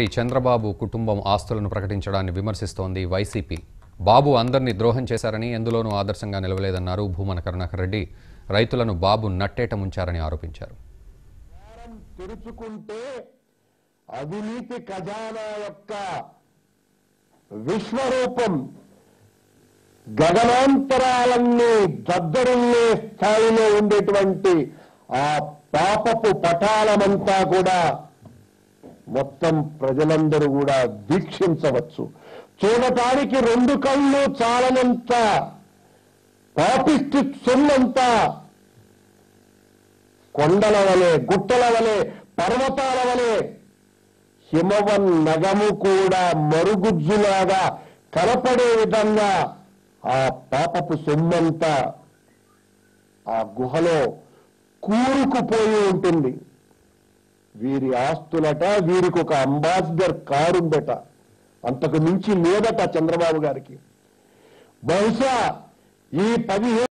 చంద్రబాబు కుటుంబం ఆస్తులను ప్రకటించడాన్ని విమర్శిస్తోంది వైసీపీ. బాబు అందరినీ ద్రోహం చేశారని ఎందులోనూ ఆదర్శంగా నిలవలేదన్నారు భూమన కరుణాకర్ రెడ్డి. రైతులను బాబు నట్టేట ముంచారని ఆరోపించారు. తెరుచుకుంటే అవినీతి ఖజానా యొక్క విశ్వరూపం గగనాంతరాలన్నీ దద్దరుల్లే స్థాయిలో ఉండేటువంటి ఆ పాపపు పటాలమంతా కూడా మొత్తం ప్రజలందరూ కూడా దీక్షించవచ్చు. చూడటానికి రెండు కళ్ళు చాలనంత పాపిష్టి సొమ్మంతా కొండల వలె గుట్టల వలె పర్వతాల వలె హిమవన్ నగము కూడా మరుగుజ్జులాగా కనపడే విధంగా ఆ పాపపు సొమ్మంతా ఆ గుహలో కూరుకుపోయి ఉంటుంది. వీరి ఆస్తులట వీరికి ఒక అంబాసిడర్ కారుందట అంతకు మించి లేదట చంద్రబాబు గారికి. బహుశా ఈ పదిహేను